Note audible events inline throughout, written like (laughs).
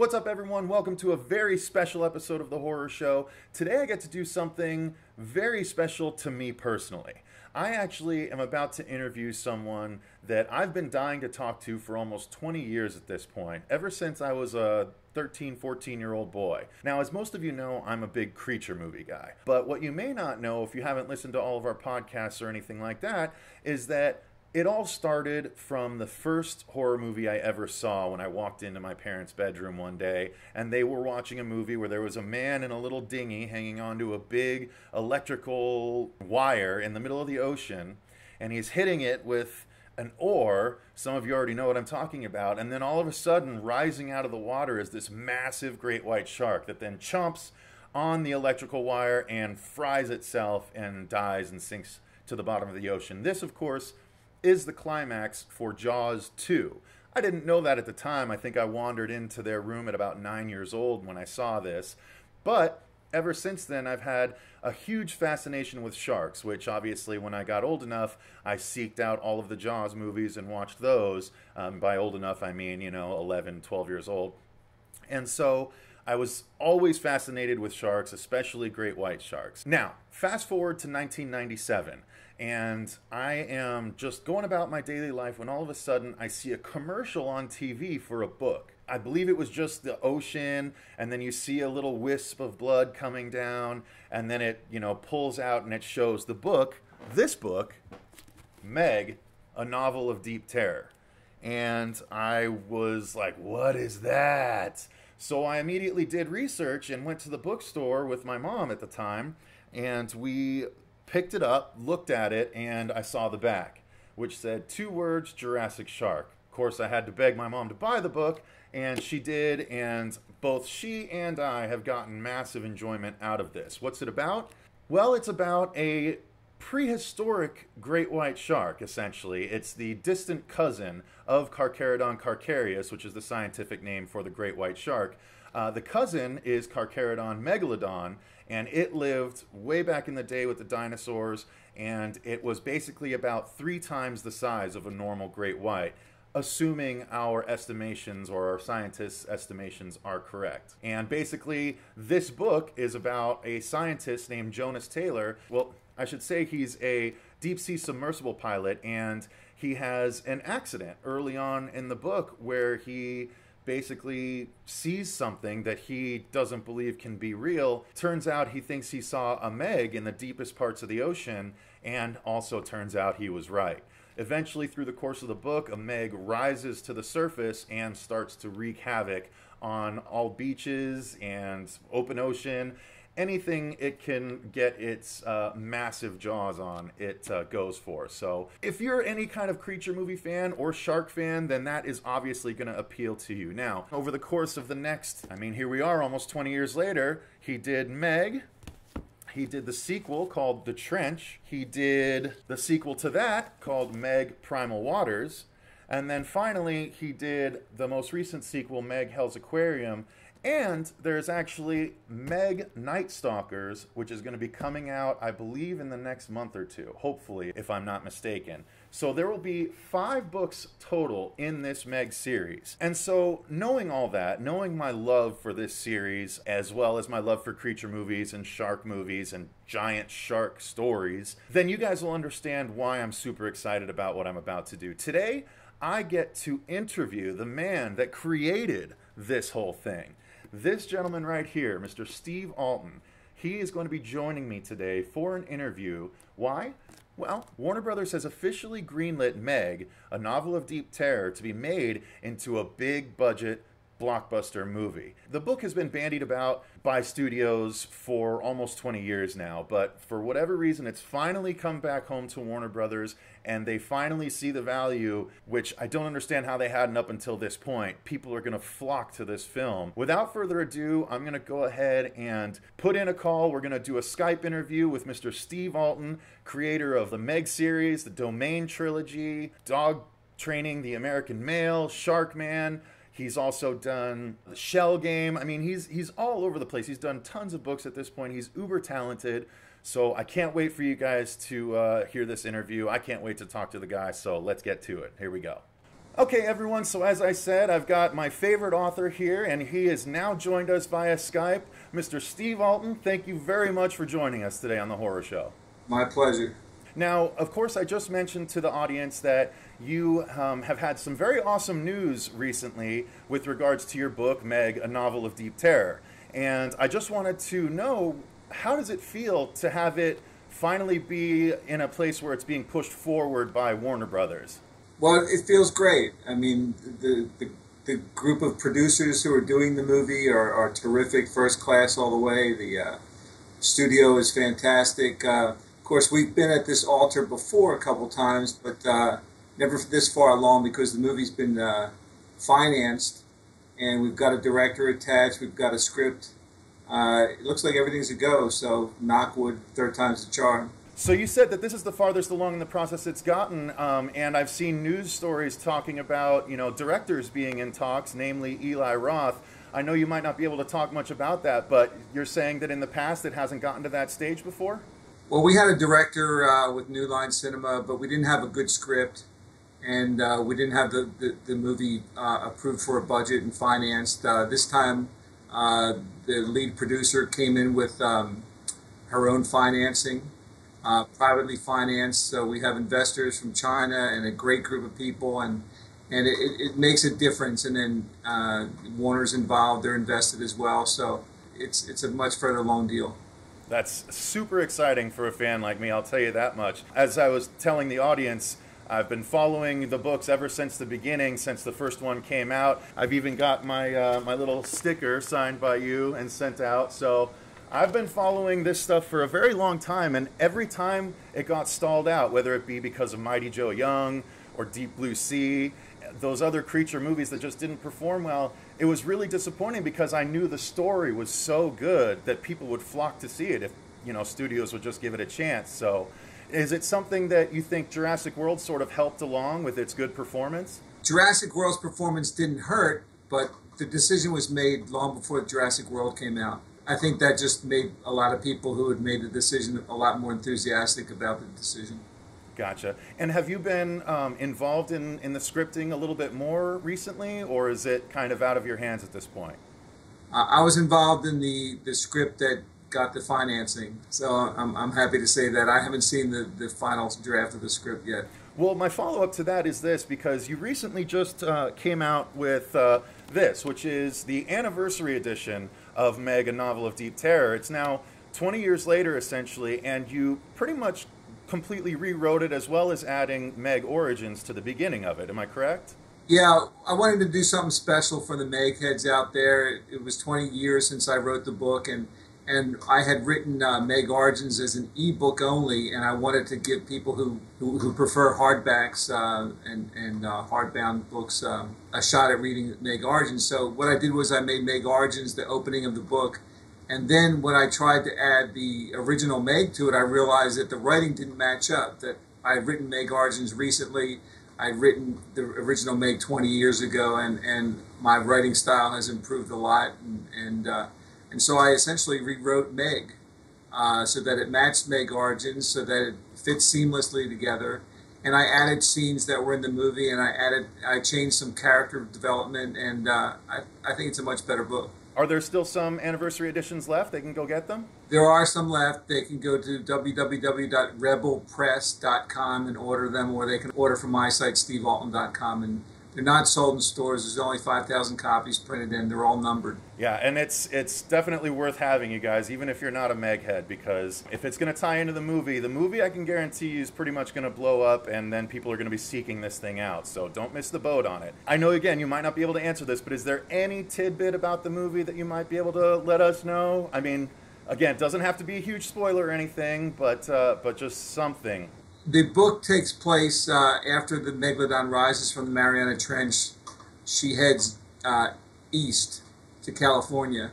What's up, everyone? Welcome to a very special episode of The Horror Show. Today, I get to do something very special to me personally. I actually am about to interview someone that I've been dying to talk to for almost 20 years at this point, ever since I was a 13, 14 year old boy. Now, as most of you know, I'm a big creature movie guy. But what you may not know, if you haven't listened to all of our podcasts or anything like that, is that it all started from the first horror movie I ever saw when I walked into my parents' bedroom one day and they were watching a movie where there was a man in a little dinghy hanging onto a big electrical wire in the middle of the ocean and he's hitting it with an oar. Some of you already know what I'm talking about. And then all of a sudden, rising out of the water is this massive great white shark that then chomps on the electrical wire and fries itself and dies and sinks to the bottom of the ocean. This, of course, is the climax for Jaws 2. I didn't know that at the time. I think I wandered into their room at about nine years old when I saw this. But ever since then, I've had a huge fascination with sharks, which obviously, when I got old enough, I seeked out all of the Jaws movies and watched those. Um, by old enough, I mean, you know, 11, 12 years old. And so I was always fascinated with sharks, especially great white sharks. Now, fast forward to 1997 and I am just going about my daily life when all of a sudden I see a commercial on TV for a book. I believe it was just the ocean, and then you see a little wisp of blood coming down, and then it, you know, pulls out and it shows the book, this book, Meg, a novel of deep terror. And I was like, what is that? So I immediately did research and went to the bookstore with my mom at the time, and we picked it up, looked at it, and I saw the back, which said two words Jurassic Shark. Of course, I had to beg my mom to buy the book, and she did, and both she and I have gotten massive enjoyment out of this. What's it about? Well, it's about a prehistoric great white shark, essentially. It's the distant cousin of Carcharodon carcharias, which is the scientific name for the great white shark. Uh, the cousin is Carcharodon megalodon, and it lived way back in the day with the dinosaurs, and it was basically about three times the size of a normal great white assuming our estimations or our scientists' estimations are correct. And basically, this book is about a scientist named Jonas Taylor. Well, I should say he's a deep sea submersible pilot, and he has an accident early on in the book where he basically sees something that he doesn't believe can be real. Turns out he thinks he saw a Meg in the deepest parts of the ocean, and also turns out he was right. Eventually, through the course of the book, a Meg rises to the surface and starts to wreak havoc on all beaches and open ocean anything it can get its uh, massive jaws on, it uh, goes for. So, if you're any kind of creature movie fan or shark fan, then that is obviously going to appeal to you. Now, over the course of the next, I mean, here we are almost 20 years later, he did Meg. He did the sequel called The Trench. He did the sequel to that called Meg Primal Waters. And then finally, he did the most recent sequel, Meg Hell's Aquarium. And there's actually Meg Nightstalkers, which is going to be coming out, I believe, in the next month or two, hopefully, if I'm not mistaken. So there will be five books total in this Meg series. And so, knowing all that, knowing my love for this series, as well as my love for creature movies and shark movies and giant shark stories, then you guys will understand why I'm super excited about what I'm about to do. Today, I get to interview the man that created this whole thing. This gentleman right here, Mr. Steve Alten, he is going to be joining me today for an interview. Why? Well, Warner Brothers has officially greenlit Meg, a novel of deep terror, to be made into a big budget blockbuster movie. The book has been bandied about by studios for almost 20 years now, but for whatever reason, it's finally come back home to Warner Brothers and they finally see the value, which I don't understand how they hadn't up until this point. People are going to flock to this film. Without further ado, I'm going to go ahead and put in a call. We're going to do a Skype interview with Mr. Steve Alten, creator of the Meg series, the Domain trilogy, Dog Training, The American Male, Shark Man. He's also done the Shell Game. I mean, he's he's all over the place. He's done tons of books at this point. He's uber talented. So I can't wait for you guys to uh, hear this interview. I can't wait to talk to the guy. So let's get to it. Here we go. Okay, everyone, so as I said, I've got my favorite author here, and he has now joined us via Skype. Mr. Steve Alten. thank you very much for joining us today on The Horror Show. My pleasure. Now, of course, I just mentioned to the audience that you um, have had some very awesome news recently with regards to your book, Meg, A Novel of Deep Terror. And I just wanted to know how does it feel to have it finally be in a place where it's being pushed forward by Warner Brothers? Well, it feels great. I mean, the, the, the group of producers who are doing the movie are, are terrific, first class all the way. The uh, studio is fantastic. Uh, course, we've been at this altar before a couple times, but uh, never this far along because the movie's been uh, financed and we've got a director attached, we've got a script. Uh, it looks like everything's a go, so knockwood, third time's the charm. So you said that this is the farthest along in the process it's gotten, um, and I've seen news stories talking about you know directors being in talks, namely Eli Roth. I know you might not be able to talk much about that, but you're saying that in the past it hasn't gotten to that stage before. Well, we had a director uh, with New Line Cinema, but we didn't have a good script, and uh, we didn't have the the, the movie uh, approved for a budget and financed. Uh, this time, uh, the lead producer came in with um, her own financing uh, privately financed. So we have investors from China and a great group of people, and and it, it makes a difference. And then Warner's involved; they're invested as well. So it's it's a much further along deal. That's super exciting for a fan like me. I'll tell you that much. As I was telling the audience. I've been following the books ever since the beginning, since the first one came out. I've even got my uh, my little sticker signed by you and sent out. So I've been following this stuff for a very long time, and every time it got stalled out, whether it be because of Mighty Joe Young or Deep Blue Sea, those other creature movies that just didn't perform well, it was really disappointing because I knew the story was so good that people would flock to see it if you know studios would just give it a chance. So, is it something that you think Jurassic World sort of helped along with its good performance? Jurassic World's performance didn't hurt, but the decision was made long before Jurassic World came out. I think that just made a lot of people who had made the decision a lot more enthusiastic about the decision. Gotcha. And have you been um, involved in, in the scripting a little bit more recently, or is it kind of out of your hands at this point? I was involved in the, the script that got the financing, so I'm, I'm happy to say that I haven't seen the, the final draft of the script yet. Well, my follow up to that is this because you recently just uh, came out with uh, this, which is the anniversary edition of Meg, a novel of deep terror. It's now 20 years later, essentially, and you pretty much completely rewrote it as well as adding Meg origins to the beginning of it. Am I correct? Yeah, I wanted to do something special for the Meg heads out there. It was 20 years since I wrote the book, and and I had written uh, Meg Origins as an ebook only, and I wanted to give people who who, who prefer hardbacks uh, and and uh, hardbound books um, a shot at reading Meg Origins. So what I did was I made Meg Origins the opening of the book, and then when I tried to add the original Meg to it, I realized that the writing didn't match up. That I had written Meg Origins recently. I'd written the original Meg 20 years ago, and, and my writing style has improved a lot, and, and uh, and so I essentially rewrote Meg uh, so that it matched Meg Origins, so that it fits seamlessly together. And I added scenes that were in the movie, and I added, I changed some character development, and uh, I, I think it's a much better book. Are there still some anniversary editions left? They can go get them? There are some left. They can go to www.rebelpress.com and order them, or they can order from my site, stevealten.com, and they're not sold in stores. There's only 5,000 copies printed in. They're all numbered. Yeah, and it's it's definitely worth having you guys, even if you're not a Meg head, because if it's going to tie into the movie, the movie I can guarantee you is pretty much going to blow up, and then people are going to be seeking this thing out. So don't miss the boat on it. I know again you might not be able to answer this, but is there any tidbit about the movie that you might be able to let us know? I mean, again, it doesn't have to be a huge spoiler or anything, but uh, but just something the book takes place uh, after the Megalodon rises from the Mariana Trench. She heads uh, east to California.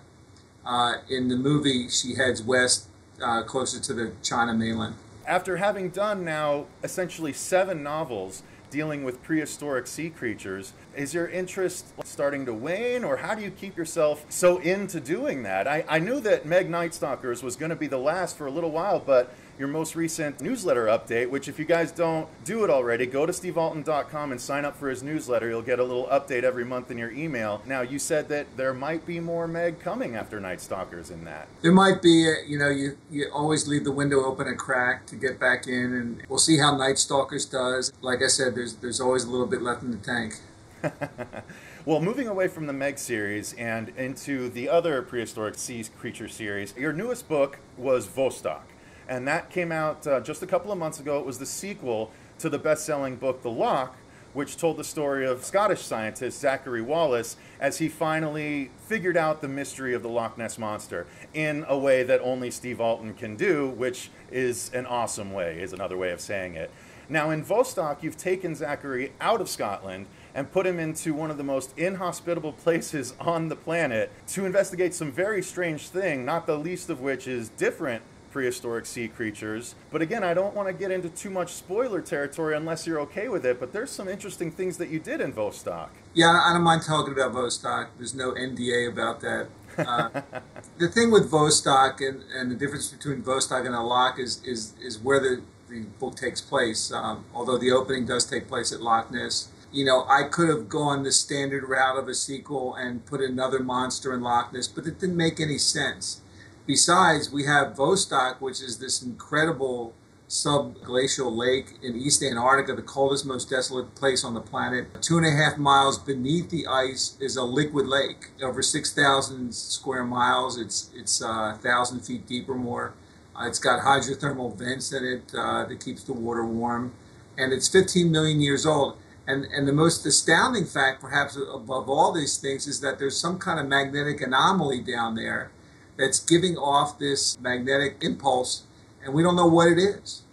Uh, in the movie, she heads west, uh, closer to the China mainland. After having done now essentially seven novels, dealing with prehistoric sea creatures. Is your interest starting to wane, or how do you keep yourself so into doing that? I, I knew that Meg Nightstalkers was going to be the last for a little while, but your most recent newsletter update, which if you guys don't do it already, go to stevealten.com and sign up for his newsletter. You'll get a little update every month in your email. Now, you said that there might be more Meg coming after Night Stalkers in that. There might be, uh, you know, you, you always leave the window open a crack to get back in, and we'll see how Night Stalkers does. Like I said, there's, there's always a little bit left in the tank. (laughs) (laughs) well, moving away from the Meg series and into the other prehistoric sea creature series, your newest book was Vostok and that came out uh, just a couple of months ago. It was the sequel to the best selling book, The Loch, which told the story of Scottish scientist Zachary Wallace as he finally figured out the mystery of the Loch Ness Monster in a way that only Steve Alten can do, which is an awesome way, is another way of saying it. Now, in Vostok, you've taken Zachary out of Scotland and put him into one of the most inhospitable (laughs) places on the planet to investigate some very strange thing, not the least of which is different prehistoric sea creatures. But again, I don't want to get into too much spoiler territory unless you're okay with it. But there's some interesting things that you did in Vostok. Yeah, I don't mind talking about Vostok. There's no NDA about that. Uh, (laughs) the thing with Vostok and, and the difference between Vostok and Loch is, is, is where the, the book takes place. Um, although the opening does take place at Loch Ness. You know, I could have gone the standard route of a sequel and put another monster in Loch Ness, but it didn't make any sense Besides, we have Vostok, which is this incredible subglacial lake in East Antarctica, the coldest, most desolate place on the planet. Two and a half miles beneath the ice is a liquid lake, over 6,000 square miles. It's it's uh, 1,000 feet deep or more. Uh, it's got hydrothermal vents in it uh, that keeps the water warm, and it's 15 million years old. And, and the most astounding fact, perhaps above all these things, is that there's some kind of magnetic anomaly down there that's giving off this magnetic impulse, and we don't know what it is.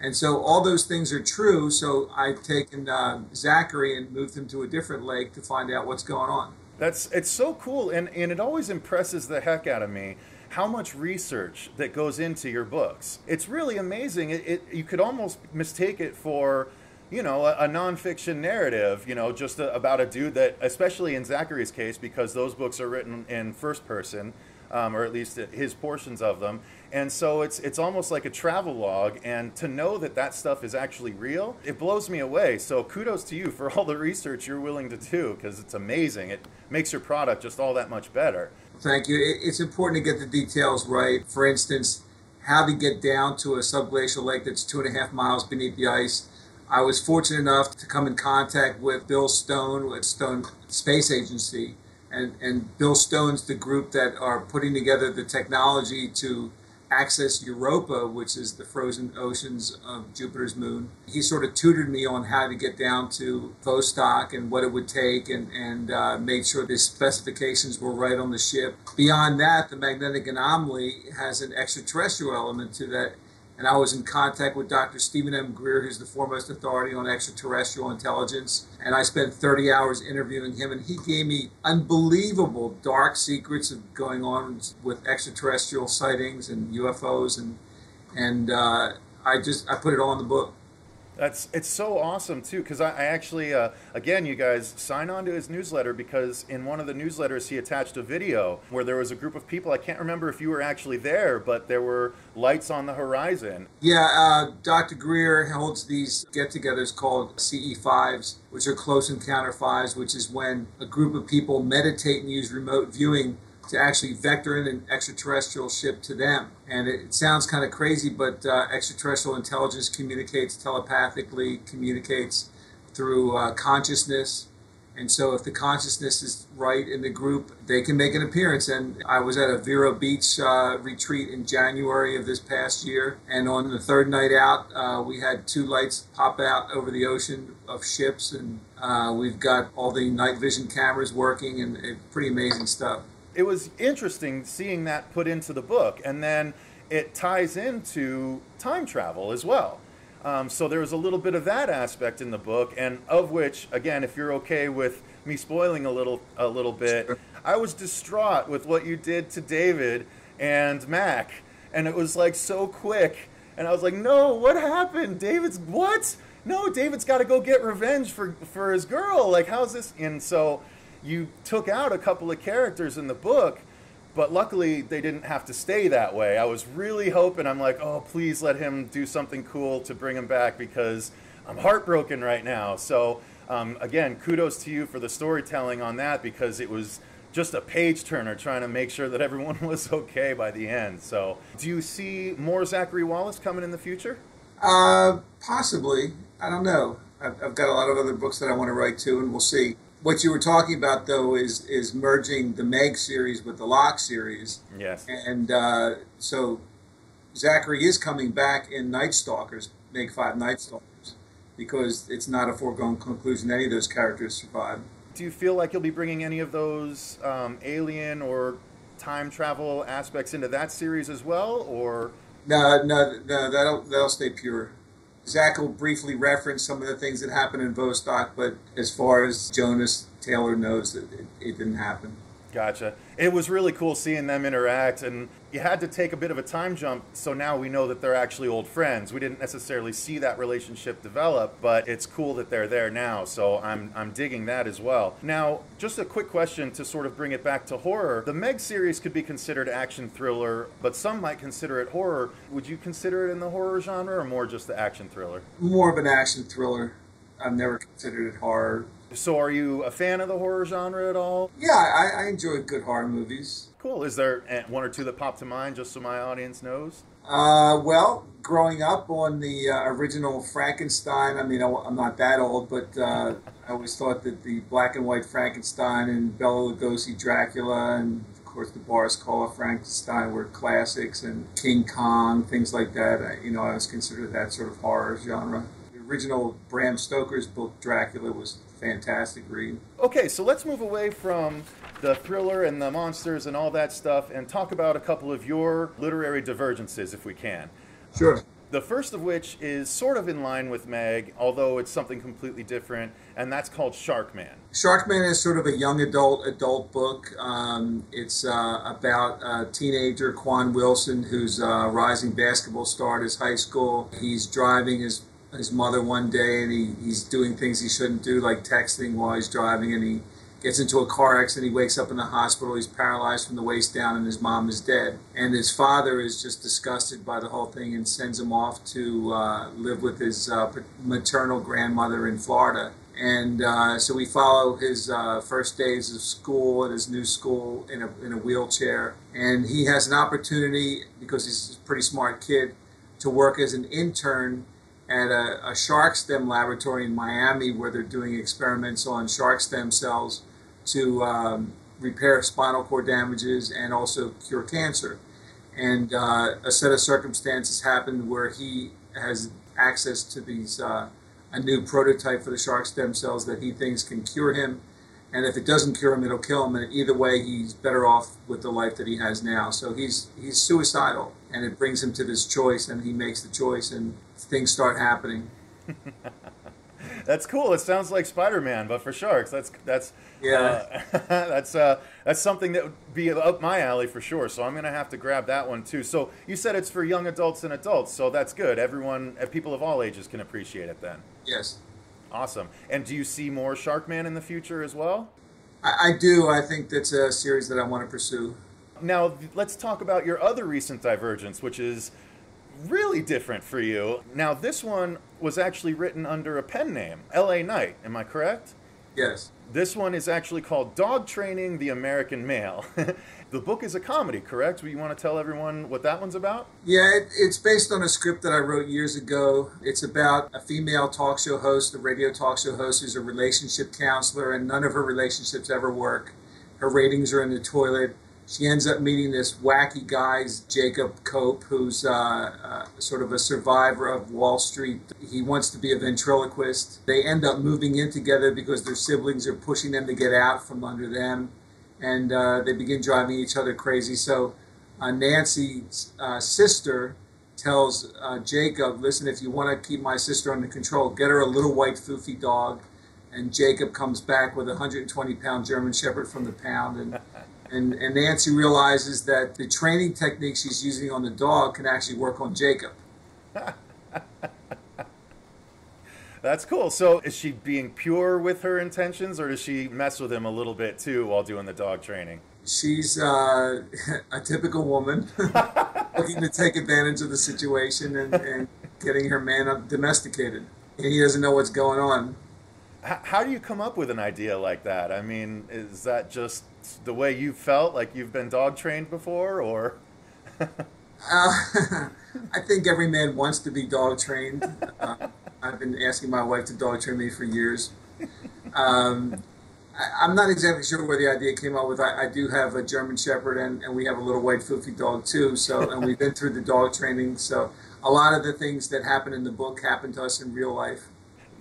And so all those things are true. So I've taken uh, Zachary and moved him to a different lake to find out what's going on. That's it's so cool, and and it always impresses the heck out of me how much research that goes into your books. It's really amazing. It, it you could almost mistake it for you know, a, a, nonfiction narrative, you know, just a, about a dude that, especially in Zachary's case, because those books are written in first person, um, or at least his portions of them. And so it's it's almost like a travel log. And to know that that stuff is actually real, it blows me away. So kudos to you for all the research you're willing to do because it's amazing. It makes your product just all that much better. Thank you. It's important to get the details right. For instance, how to get down to a subglacial lake that's two and a half miles beneath the ice. I was fortunate enough to come in contact with Bill Stone with Stone Space Agency, and, and Bill Stone's the group that are putting together the technology to access Europa, which is the frozen oceans of Jupiter's moon. He sort of tutored me on how to get down to Vostok and what it would take and, and uh, made sure the specifications were right on the ship. Beyond that, the magnetic anomaly has an extraterrestrial element to that and I was in contact with Dr. Stephen M. Greer, who's the foremost authority on extraterrestrial intelligence. And I spent 30 hours interviewing him, and he gave me unbelievable dark secrets of going on with extraterrestrial sightings and UFOs, and and uh, I just I put it all in the book. That's it's so awesome too because I, I, actually uh, again you guys sign on to his newsletter because in one of the newsletters he attached a video where there was a group of people I can't remember if you were actually there but there were lights on the horizon. Yeah, uh, Dr. Greer holds these get-togethers called CE5s, which are close encounter fives, which is when a group of people meditate and use remote viewing to actually vector in an extraterrestrial ship to them. And it, sounds kind of crazy, but uh, extraterrestrial intelligence communicates telepathically, communicates through uh, consciousness. And so, if the consciousness is right in the group, they can make an appearance. And I was at a Vero Beach uh, retreat in January of this past year. And on the third night out, uh, we had two lights pop out over the ocean of ships. And uh, we've got all the night vision cameras working, and pretty amazing stuff it was interesting seeing that put into the book, and then it ties into time travel as well. Um, so there was a little bit of that aspect in the book, and of which, again, if you're okay with me spoiling a little a little bit, sure. I was distraught with what you did to David and Mac, and it was like so quick, and I was like, no, what happened? David's what? no, David's got to go get revenge for for his girl. Like, how's this? And so you took out a couple of characters in the book, but luckily they didn't have to stay that way. I was really hoping. I'm like, oh, please let him do something cool to bring him back because I'm heartbroken right now. So um, again, kudos to you for the storytelling on that because it was just a page turner trying to make sure that everyone (laughs) was okay by the end. So, do you see more Zachary Wallace coming in the future? Uh, possibly. I don't know. I've, I've got a lot of other books that I want to write too, and we'll see. What you were talking about though is is merging the Meg series with the Loch series. Yes. And uh, so Zachary is coming back in Night Stalkers, Meg Five Night Stalkers, because it's not a foregone conclusion any of those characters survive. Do you feel like you'll be bringing any of those um, alien or time travel aspects into that series as well, or no, no, no, that'll that'll stay pure. Zach will briefly reference some of the things that happened in Vostok, but as far as Jonas Taylor knows, that it, it didn't happen. Gotcha. It was really cool seeing them interact, and you had to take a bit of a time jump. So now we know that they're actually old friends. We didn't necessarily see that relationship develop, but it's cool that they're there now. So I'm I'm digging that as well. Now, just a quick question to sort of bring it back to horror. The Meg series could be considered action thriller, but some might consider it horror. Would you consider it in the horror genre, or more just the action thriller? More of an action thriller. I've never considered it horror. So, are you a fan of the horror genre at all? Yeah, I, I enjoy good horror movies. Cool. Is there eh, one or two that pop to mind, just so my audience knows? Uh, well, growing up on the uh, original Frankenstein, I mean, I'm not that old, but uh, I always thought that the black and white Frankenstein and Bela Lugosi Dracula and of course the Boris Karloff Frankenstein were classics, and King Kong, things like that. I, you know, I was considered that sort of horror genre. The original Bram Stoker's book Dracula was fantastic read. Okay, so let's move away from the thriller and the monsters and all that stuff and talk about a couple of your literary divergences if we can. Sure. The first of which is sort of in line with Meg, although it's something completely different, and that's called Sharkman. Sharkman is sort of a young adult adult book. Um, it's uh, about a teenager, Quan Wilson, who's a rising basketball star at his high school. He's driving his his mother one day and he, he's doing things he shouldn't do, like texting while he's driving, and he gets into a car accident. He wakes up in the hospital. He's paralyzed from the waist down, and his mom is dead. And his father is just disgusted by the whole thing and sends him off to uh, live with his uh, maternal grandmother in Florida. And uh, so we follow his uh, first days of school at his new school in a, in a wheelchair. And he has an opportunity, because he's a pretty smart kid, to work as an intern at a, a, shark stem laboratory in Miami where they're doing experiments on shark stem cells to um, repair spinal cord damages and also cure cancer. And uh, a set of circumstances happened where he has access to these uh, a new prototype for the shark stem cells that he thinks can cure him. And if it doesn't cure him, it'll kill him. And either way, he's better off with the life that he has now. So he's he's suicidal, and it brings him to this choice, and he makes the choice, and things start happening. (laughs) that's cool. It sounds like Spider-Man, but for sharks. That's that's yeah. Uh, (laughs) that's uh, that's something that would be up my alley for sure. So I'm gonna have to grab that one too. So you said it's for young adults and adults, so that's good. Everyone, uh, people of all ages can appreciate it then. Yes. Awesome. And do you see more Sharkman in the future as well? I, I do. I think that's a series that I want to pursue. Now let's talk about your other recent divergence, which is really different for you. Now, this one was actually written under a pen name, L.A. Knight. Am I correct? Yes. This one is actually called Dog Training the American Male. (laughs) the book is a comedy, correct? You want to tell everyone what that one's about? Yeah, it, it's based on a script that I wrote years ago. It's about a female talk show host, a radio talk show host who's a relationship counselor, and none of her relationships ever work. Her ratings are in the toilet she ends up meeting this wacky guy, Jacob Cope, who's uh, uh, sort of a survivor of Wall Street. He wants to be a ventriloquist. They end up moving in together because their siblings are pushing them to get out from under them, and uh, they begin driving each other crazy. So uh, Nancy's uh, sister tells uh, Jacob, "Listen, if you want to keep my sister under control, get her a little white foofy dog." And Jacob comes back with a 120 pound German Shepherd from the pound and (laughs) and, and Nancy realizes that the training technique she's using on the dog can actually work on Jacob. (laughs) That's cool. So, is she being pure with her intentions, or does she mess with him a little bit too while doing the dog training? She's uh, (laughs) a typical woman, (laughs) looking to take advantage of the situation and, and getting her man domesticated. And he doesn't know what's going on. How do you come up with an idea like that? I mean, is that just the way you felt, like you've been dog trained before, or? (laughs) uh, (laughs) I think every man wants to be dog trained. Uh, I've been asking my wife to dog train me for years. Um, I, am not exactly sure where the idea came up with. I, I do have a German Shepherd, and, and we have a little white foofy dog too. So, and we've been through the dog training. So, a lot of the things that happen in the book happen to us in real life.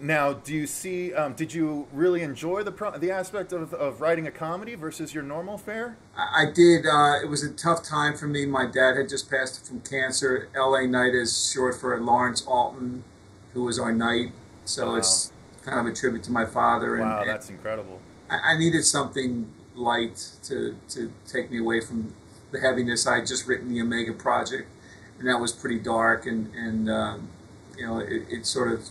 Now, do you see? Um, did you really enjoy the pro- the aspect of, of writing a comedy versus your normal fare? I, I did. Uh, it was a tough time for me. My dad had just passed from cancer. L.A. Knight is short for Lawrence Alten, who was our knight. So wow. it's kind of a tribute to my father. And, wow, that's incredible. I, I needed something light to to take me away from the heaviness. I had just written the Omega Project, and that was pretty dark, and and um, you know it, it sort of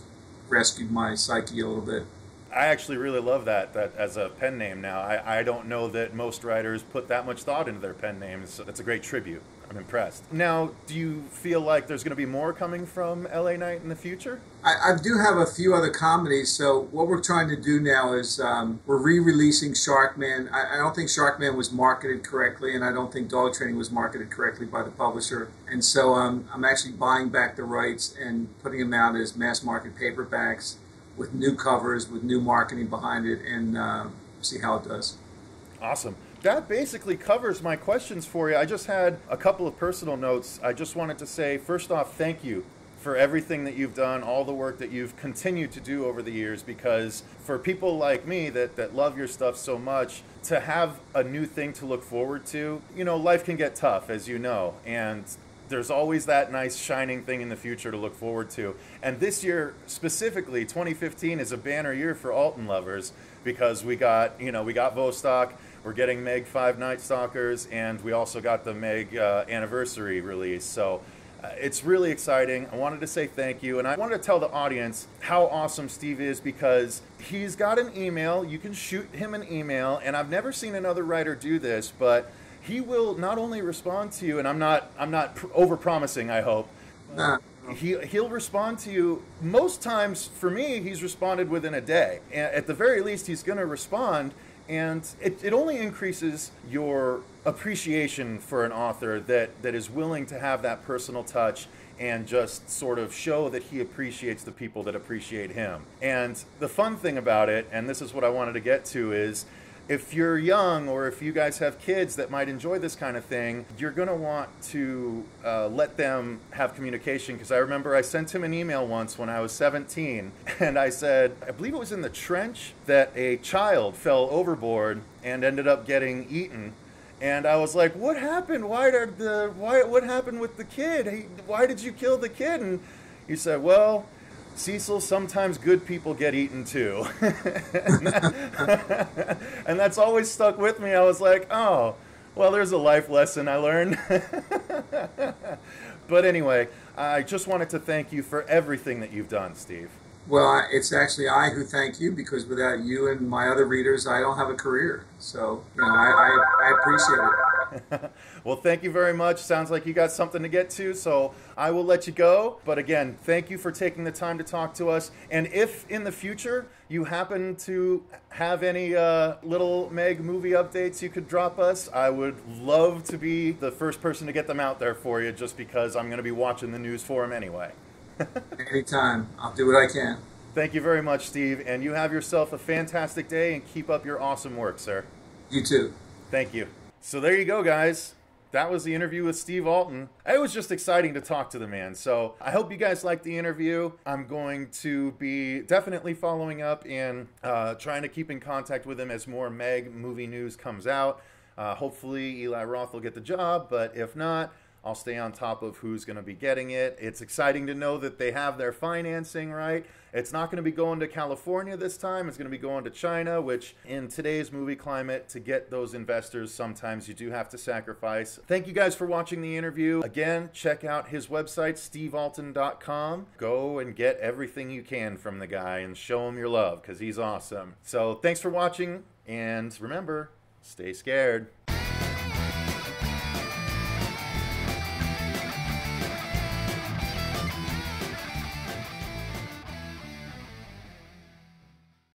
rescued my psyche a little bit. I actually really love that that as a pen name now. I, I don't know that most writers put that much thought into their pen names. That's a great tribute. I'm impressed. Now, do you feel like there's going to be more coming from LA Knight in the future? I, I do have a few other comedies. So what we're trying to do now is um, we're re-releasing Sharkman. I, I don't think Sharkman was marketed correctly, and I don't think Dog Training was marketed correctly by the publisher. And so um, I'm actually buying back the rights and putting them out as mass market paperbacks with new covers, with new marketing behind it, and uh, see how it does. Awesome that basically covers my questions for you. I just had a couple of personal notes. I just wanted to say, first off, thank you for everything that you've done, all the work that you've continued to do over the years, because for people like me that, that love your stuff so much, to have a new thing to look forward to, you know, life can get tough, as you know, and there's always that nice shining thing in the future to look forward to. And this year specifically, 2015 is a banner year for Alten lovers because we got, you know, we got Vostok, we're getting Meg 5 Night Stalkers, and we also got the Meg uh, anniversary release. So uh, it's really exciting. I wanted to say thank you, and I wanted to tell the audience how awesome Steve is because he's got an email. You can shoot him an email, and I've never seen another writer do this, but he will not only respond to you, and I'm not I'm not pr- over promising. I hope. Nah. He, he'll respond to you most times for me he's responded within a day at the very least he's going to respond and it, it only increases your appreciation for an author that, that is willing to have that personal touch and just sort of show that he appreciates the people that appreciate him. And the fun thing about it, and this is what I wanted to get to, is if you're young or if you guys have kids that might enjoy this kind of thing, you're going to want to uh, let them have communication. Because I remember I sent him an email once when I was 17, (laughs) and I said, I believe it was in the trench, that a child fell overboard and ended up getting eaten. And I was like, "What happened? Why did the why? What happened with the kid? why did you kill the kid?" And he said, "Well." Cecil, sometimes good people get eaten too. (laughs) and that's always stuck with me. I was like, oh, well, there's a life lesson I learned. (laughs) but anyway, I just wanted to thank you for everything that you've done, Steve. Well, it's actually I who thank you because without you and my other readers, I don't have a career. So, you know, I, I, I appreciate it. (laughs) well, thank you very much. Sounds like you got something to get to, so I will let you go. But again, thank you for taking the time to talk to us. And if in the future you happen to have any uh, little Meg movie updates you could drop us, I would love to be the first person to get them out there for you just because I'm going to be watching the news for them anyway. (laughs) Anytime. I'll do what I can. Thank you very much, Steve. And you have yourself a fantastic day and keep up your awesome work, sir. You too. Thank you. So there you go, guys. That was the interview with Steve Alten. It was just exciting to talk to the man. So I hope you guys liked the interview. I'm going to be definitely following up and uh, trying to keep in contact with him as more Meg movie news comes out. Uh, hopefully, Eli Roth will get the job, but if not, I'll stay on top of who's going to be getting it. It's exciting to know that they have their financing right. It's not going to be going to California this time. It's going to be going to China, which in today's movie climate, to get those investors, sometimes you do have to sacrifice. Thank you guys for watching the interview. Again, check out his website, stevealten.com. Go and get everything you can from the guy and show him your love because he's awesome. So thanks for watching. And remember, stay scared.